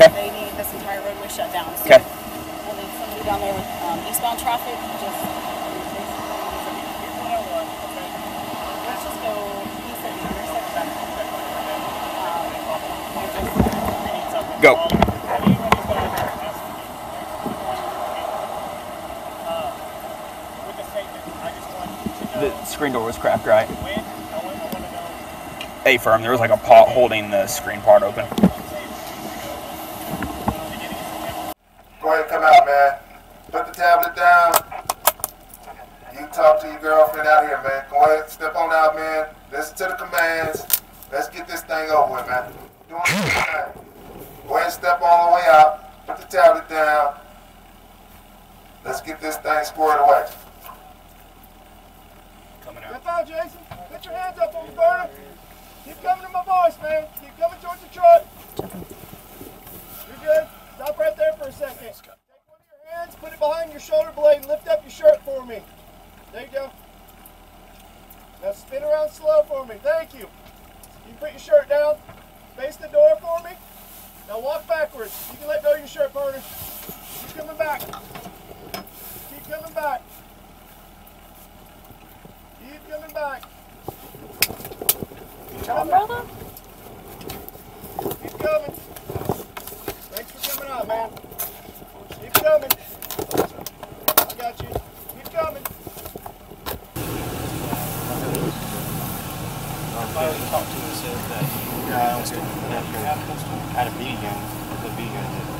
Okay. They need this entire roadway shut down. So, Okay. And then somebody down there with um, eastbound traffic, just. Let's just go east of the intersection. Um, just- Go. The screen door was cracked, right? A firm. There was like a pot holding the screen part open. Go ahead, come out, man. Put the tablet down. You talk to your girlfriend out here, man. Go ahead, step on out, man. Listen to the commands. Let's get this thing over with, man. Doing the thing. Go ahead and step all the way out. Put the tablet down. Let's get this thing squared away. Step out, Jason. Put your hands up on the burner. Keep coming to my voice, man. Keep coming towards the truck. You're good. Stop right there for a second. Take one of your hands, put it behind your shoulder blade, and lift up your shirt for me. There you go. Now spin around slow for me. Thank you. You put your shirt down. Face the door for me. Now walk backwards. You can let go of your shirt, partner. Keep coming back. Keep coming back. Keep coming back. Keep coming. Keep coming. Thanks for coming out, man. Keep coming. I got you. Keep coming. Somebody talked to us said that the guy on Stone had a beat gun, the gun